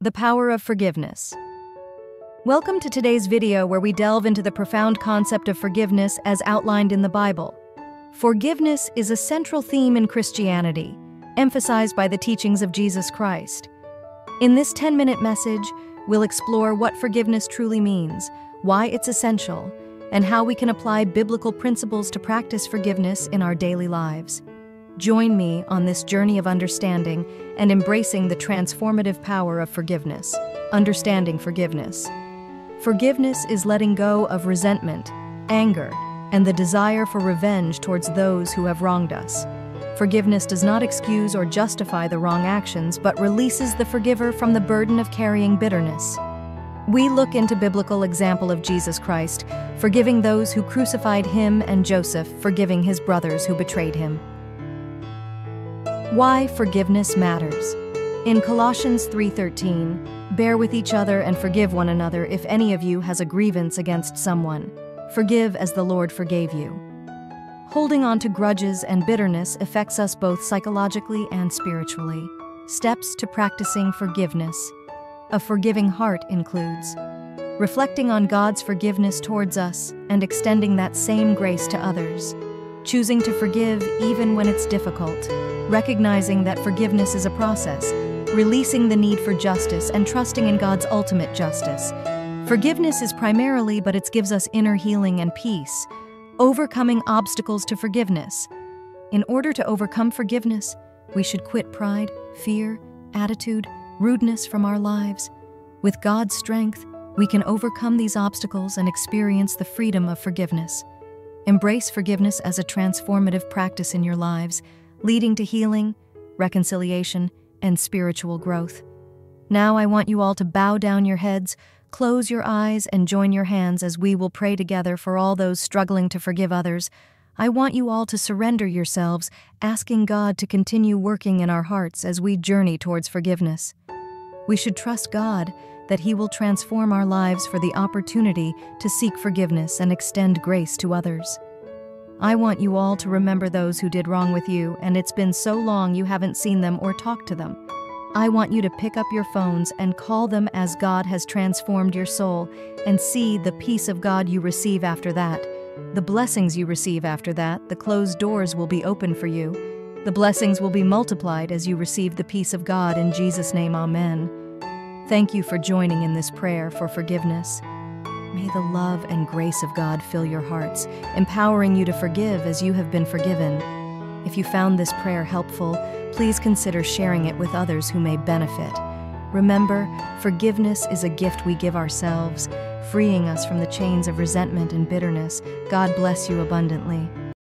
The Power of Forgiveness. Welcome to today's video where we delve into the profound concept of forgiveness as outlined in the Bible. Forgiveness is a central theme in Christianity, emphasized by the teachings of Jesus Christ. In this 10 minute message, we'll explore what forgiveness truly means, why it's essential, and how we can apply biblical principles to practice forgiveness in our daily lives. Join me on this journey of understanding and embracing the transformative power of forgiveness. Understanding forgiveness. Forgiveness is letting go of resentment, anger, and the desire for revenge towards those who have wronged us. Forgiveness does not excuse or justify the wrong actions, but releases the forgiver from the burden of carrying bitterness. We look into biblical example of Jesus Christ, forgiving those who crucified him and Joseph, forgiving his brothers who betrayed him. Why forgiveness matters. In Colossians 3:13, bear with each other and forgive one another if any of you has a grievance against someone. Forgive as the Lord forgave you. Holding on to grudges and bitterness affects us both psychologically and spiritually. Steps to practicing forgiveness. A forgiving heart includes reflecting on God's forgiveness towards us and extending that same grace to others, choosing to forgive even when it's difficult recognizing that forgiveness is a process, releasing the need for justice, and trusting in God's ultimate justice. Forgiveness is primarily, but it gives us inner healing and peace, overcoming obstacles to forgiveness. In order to overcome forgiveness, we should quit pride, fear, attitude, rudeness from our lives. With God's strength, we can overcome these obstacles and experience the freedom of forgiveness. Embrace forgiveness as a transformative practice in your lives leading to healing, reconciliation, and spiritual growth. Now I want you all to bow down your heads, close your eyes, and join your hands as we will pray together for all those struggling to forgive others. I want you all to surrender yourselves, asking God to continue working in our hearts as we journey towards forgiveness. We should trust God that He will transform our lives for the opportunity to seek forgiveness and extend grace to others. I want you all to remember those who did wrong with you, and it's been so long you haven't seen them or talked to them. I want you to pick up your phones and call them as God has transformed your soul and see the peace of God you receive after that. The blessings you receive after that, the closed doors will be open for you. The blessings will be multiplied as you receive the peace of God in Jesus' name, Amen. Thank you for joining in this prayer for forgiveness. May the love and grace of God fill your hearts, empowering you to forgive as you have been forgiven. If you found this prayer helpful, please consider sharing it with others who may benefit. Remember, forgiveness is a gift we give ourselves, freeing us from the chains of resentment and bitterness. God bless you abundantly.